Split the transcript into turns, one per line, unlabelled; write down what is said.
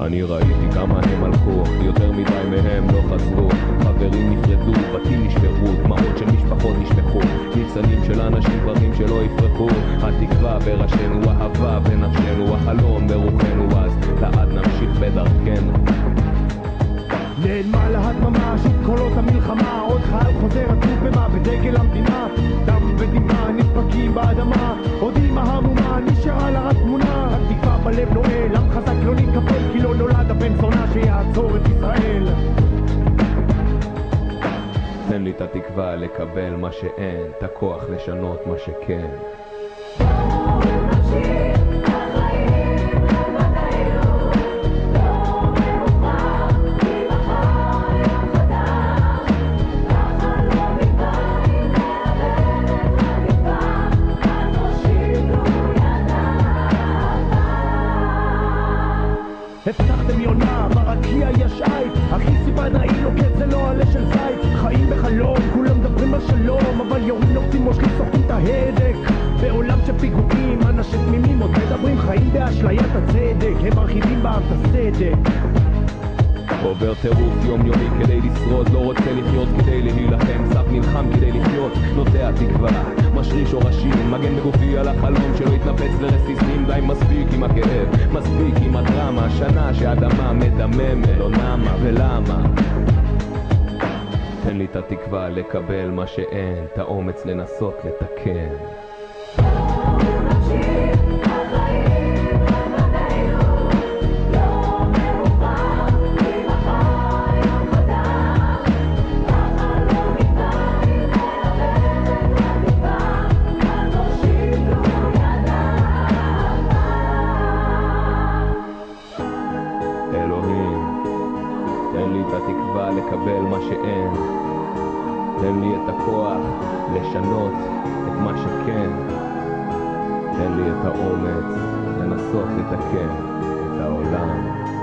אני ראיתי כמה הם הלכו, יותר מדי מהם לא חזרו. חברים נפרדו, בתים נשברו, דמעות של משפחות נשפכו. ניצנים של אנשים דברים שלא יפרחו. התקווה בראשינו, אהבה בנפשנו, החלום ברוחנו, אז לעד נמשיך בדרכנו.
נעלמה לה הדממה, שוב קולות המלחמה עוד חייל חוזר עצוב במה בדגל המדינה דם ודמעה נדפקים באדמה את
התקווה לקבל מה שאין, את הכוח לשנות מה שכן.
ברקיע יש עייף. אחי סיבה נעים לו קץ זה לא עלה של זית חיים בחלום, כולם מדברים על שלום אבל יורים נוקצים מושכים סוחטים את ההדק. בעולם של פיגועים, אנשים תמימים עוד מדברים חיים באשליית הצדק. הם מרחיבים בעם את הסדק.
עובר טירוף יומיומי כדי לשרוד לא רוצה לחיות כדי להילחם. סף נלחם כדי לחיות נוטע תקווה. משריש שורשים מגן בגופי על החלום שלא יתנפץ לרסיסים די מספיק עם הכאב שנה שהאדמה מדממת. לא ולמה? תן לי את התקווה לקבל מה שאין את האומץ לנסות לתקן לי את התקווה לקבל מה שאין. תן לי את הכוח לשנות את מה שכן. תן לי את האומץ לנסות לתקן את העולם.